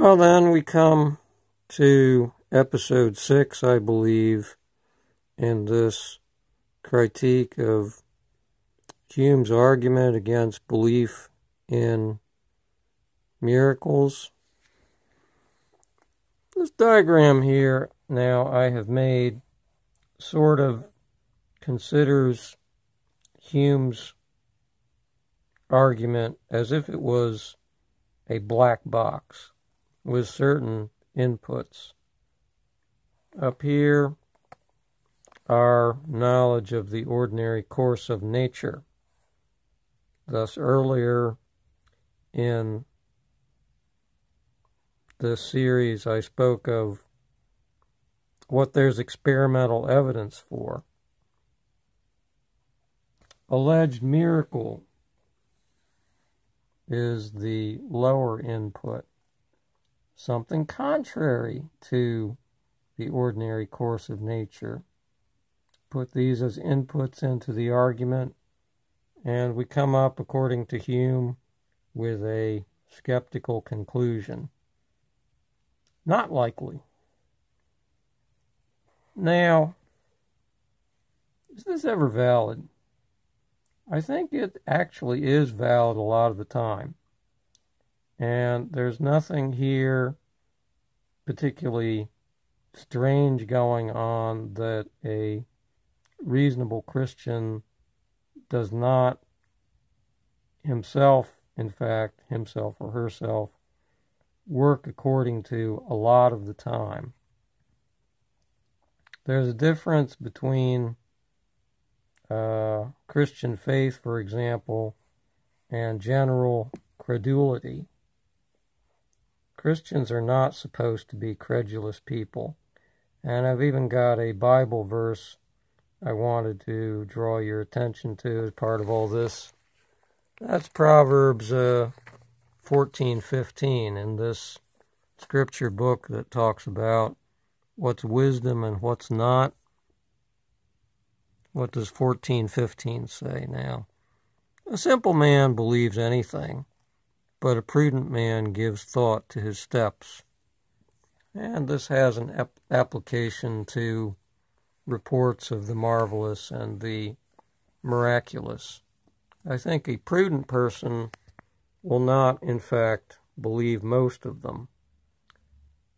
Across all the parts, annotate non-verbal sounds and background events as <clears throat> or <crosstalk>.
Well, then we come to episode six, I believe, in this critique of Hume's argument against belief in miracles. This diagram here now I have made sort of considers Hume's argument as if it was a black box with certain inputs. Up here, our knowledge of the ordinary course of nature. Thus, earlier in this series, I spoke of what there's experimental evidence for. Alleged miracle is the lower input, something contrary to the ordinary course of nature. Put these as inputs into the argument, and we come up, according to Hume, with a skeptical conclusion. Not likely. Now, is this ever valid? I think it actually is valid a lot of the time. And there's nothing here particularly strange going on that a reasonable Christian does not himself, in fact, himself or herself, work according to a lot of the time. There's a difference between uh, Christian faith, for example, and general credulity. Christians are not supposed to be credulous people. And I've even got a Bible verse I wanted to draw your attention to as part of all this. That's Proverbs uh, 14:15 in this scripture book that talks about what's wisdom and what's not. What does 14:15 say now? A simple man believes anything, but a prudent man gives thought to his steps. And this has an ap- application to reports of the marvelous and the miraculous. I think a prudent person will not, in fact, believe most of them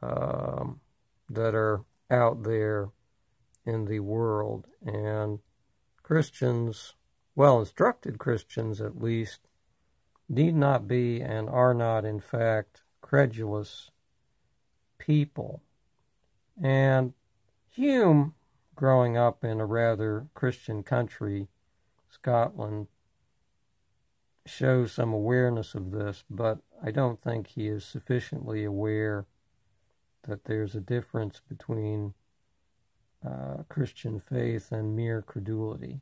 um, that are out there in the world. And Christians, well instructed Christians at least, need not be and are not, in fact, credulous people. And Hume, growing up in a rather Christian country, Scotland, shows some awareness of this, but I don't think he is sufficiently aware that there's a difference between uh, Christian faith and mere credulity.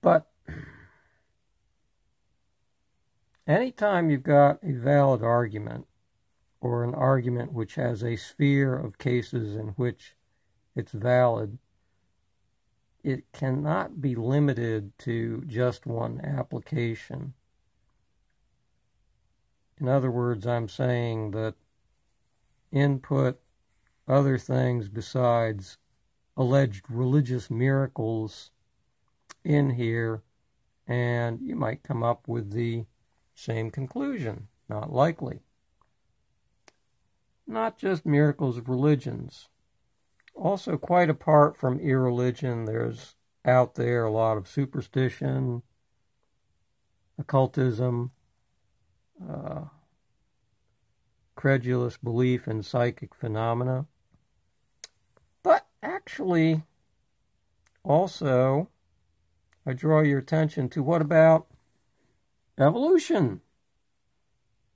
But anytime you've got a valid argument, or an argument which has a sphere of cases in which it's valid, it cannot be limited to just one application. In other words, I'm saying that input other things besides alleged religious miracles in here, and you might come up with the same conclusion. Not likely. Not just miracles of religions. Also, quite apart from irreligion, there's out there a lot of superstition, occultism, uh, credulous belief in psychic phenomena. But actually, also, I draw your attention to what about evolution?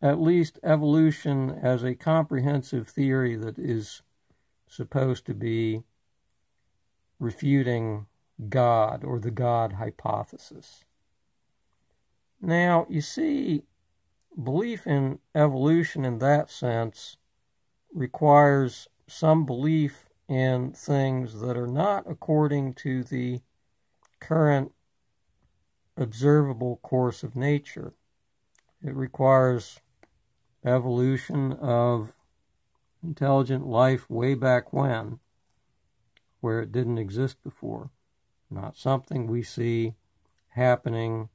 At least evolution as a comprehensive theory that is supposed to be refuting God or the God hypothesis. Now, you see, belief in evolution in that sense requires some belief in things that are not according to the current observable course of nature. It requires evolution of intelligent life way back when, where it didn't exist before. Not something we see happening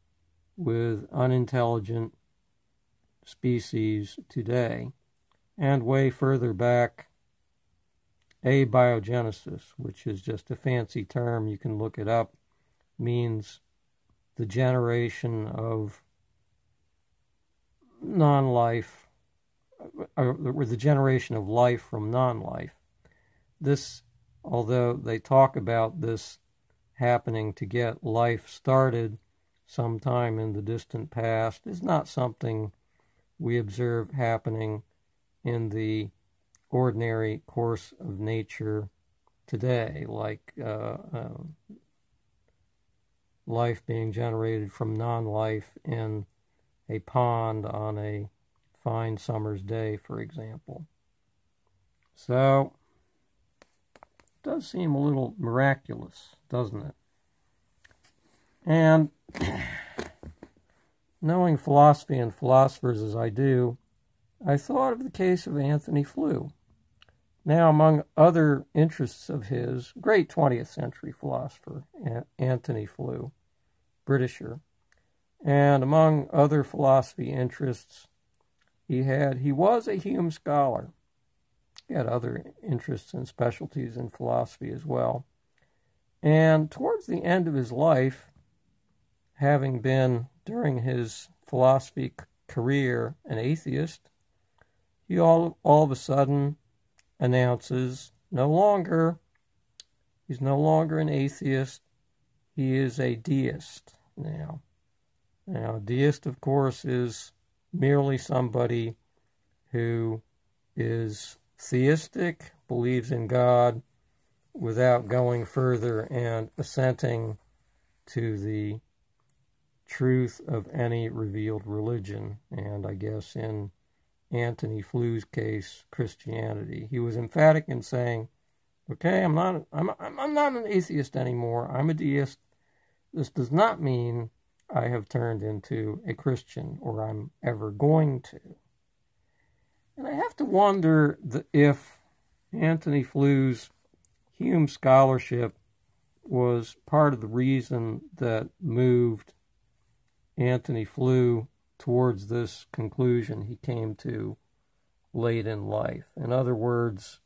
with unintelligent species today. And way further back, abiogenesis, which is just a fancy term, you can look it up, means the generation of non life, or the generation of life from non life. This, although they talk about this happening to get life started sometime in the distant past, is not something we observe happening in the ordinary course of nature today, like uh, uh, life being generated from non life in a pond on a fine summer's day, for example. So, it does seem a little miraculous, doesn't it? And <clears throat> knowing philosophy and philosophers as I do, I thought of the case of Antony Flew. Now, among other interests of his, great 20th century philosopher, Antony Flew, Britisher, and among other philosophy interests he had, he was a Hume scholar. He had other interests and specialties in philosophy as well. And towards the end of his life, having been during his philosophy career an atheist, he all, all of a sudden announces no longer, he's no longer an atheist, he is a deist now. Now, deist, of course, is merely somebody who is theistic, believes in God, without going further and assenting to the truth of any revealed religion. And I guess in Antony Flew's case, Christianity. He was emphatic in saying, "Okay, I'm not I'm I'm not an atheist anymore. I'm a deist. This does not mean I have turned into a Christian or I'm ever going to." And I have to wonder if Antony Flew's Hume scholarship was part of the reason that moved Antony Flew towards this conclusion he came to late in life. In other words,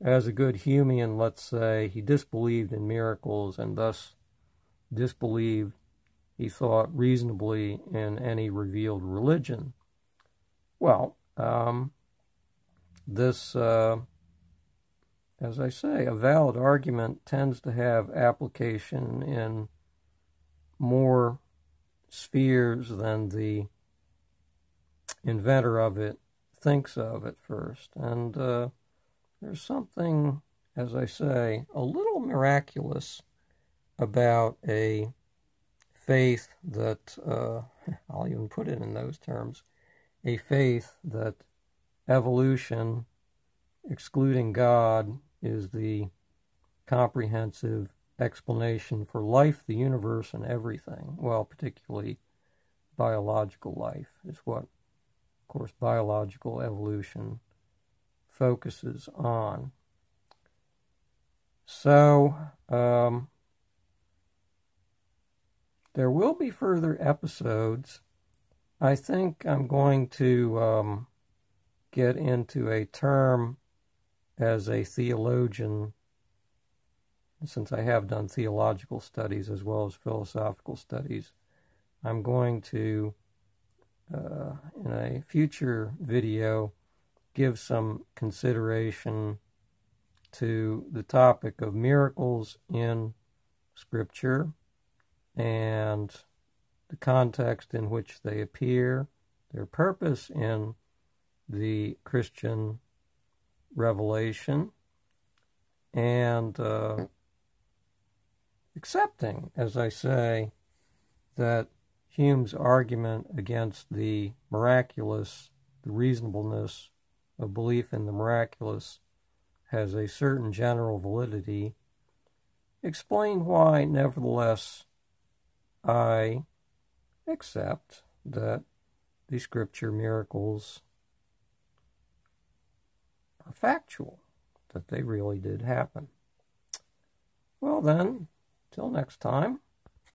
as a good Humean, let's say, he disbelieved in miracles and thus disbelieved, he thought, reasonably in any revealed religion. Well, um, this, uh, as I say, a valid argument tends to have application in more spheres than the inventor of it thinks of at first. And uh, there's something, as I say, a little miraculous about a faith that, uh, <laughs> I'll even put it in those terms, a faith that evolution, excluding God, is the comprehensive explanation for life, the universe, and everything. Well, particularly biological life is what, of course, biological evolution focuses on. So, um, there will be further episodes. I think I'm going to um, get into a term as a theologian since I have done theological studies as well as philosophical studies, I'm going to, uh, in a future video, give some consideration to the topic of miracles in Scripture and the context in which they appear, their purpose in the Christian revelation, and uh, accepting, as I say, that Hume's argument against the miraculous, the reasonableness of belief in the miraculous, has a certain general validity, explain why, nevertheless, I accept that the scripture miracles are factual, that they really did happen. Well, then, till next time.